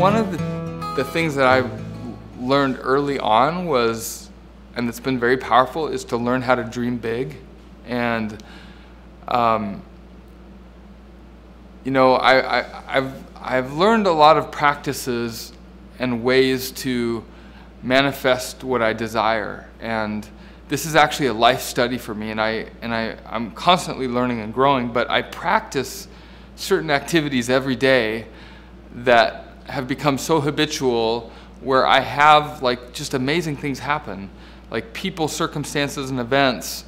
one of the, the things that I learned early on was, and it's been very powerful, is to learn how to dream big. And, um, you know, I, I, I've, I've learned a lot of practices and ways to manifest what I desire. And this is actually a life study for me, and, I, and I, I'm constantly learning and growing, but I practice certain activities every day that have become so habitual where I have like just amazing things happen, like people, circumstances, and events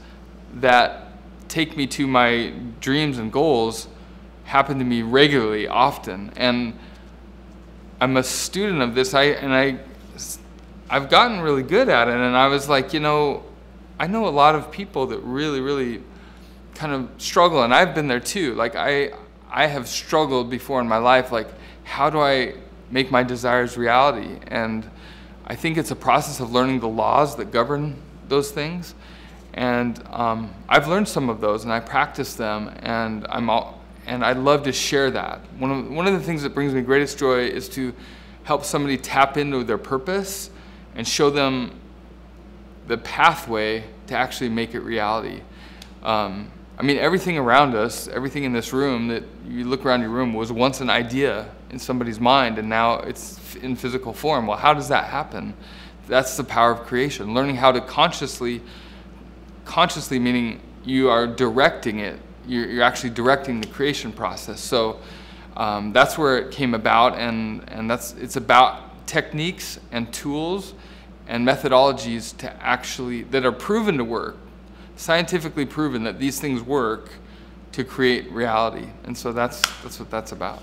that take me to my dreams and goals happen to me regularly, often. And I'm a student of this, I, and I, I've gotten really good at it. And I was like, you know, I know a lot of people that really, really kind of struggle, and I've been there too. Like I, I have struggled before in my life, like how do I make my desires reality? And I think it's a process of learning the laws that govern those things. And um, I've learned some of those, and I practice them, and I'm all, and I'd love to share that. One of, one of the things that brings me greatest joy is to help somebody tap into their purpose and show them the pathway to actually make it reality. Um, I mean, everything around us, everything in this room that you look around your room was once an idea in somebody's mind and now it's in physical form. Well, how does that happen? That's the power of creation. Learning how to consciously, consciously meaning you are directing it. You're, you're actually directing the creation process. So um, that's where it came about, and, and that's, it's about techniques and tools and methodologies to actually, that are proven to work scientifically proven that these things work to create reality. And so that's, that's what that's about.